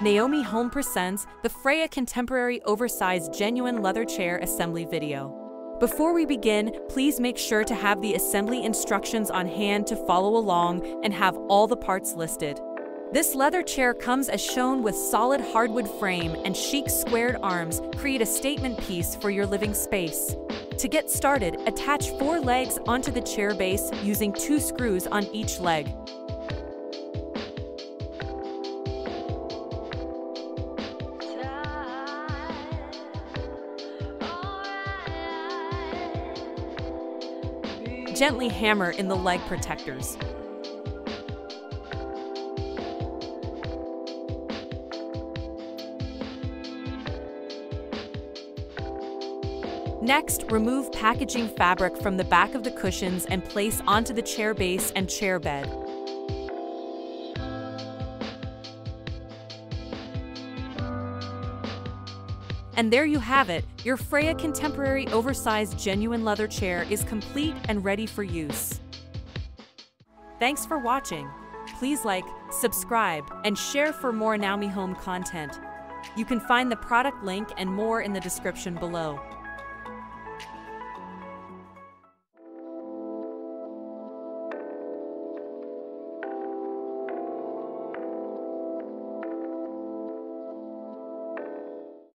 Naomi Home presents the Freya Contemporary Oversized Genuine Leather Chair Assembly video. Before we begin, please make sure to have the assembly instructions on hand to follow along and have all the parts listed. This leather chair comes as shown with solid hardwood frame and chic squared arms create a statement piece for your living space. To get started, attach four legs onto the chair base using two screws on each leg. Gently hammer in the leg protectors. Next, remove packaging fabric from the back of the cushions and place onto the chair base and chair bed. And there you have it, your Freya Contemporary Oversized Genuine Leather Chair is complete and ready for use. Thanks for watching. Please like, subscribe, and share for more Naomi Home content. You can find the product link and more in the description below.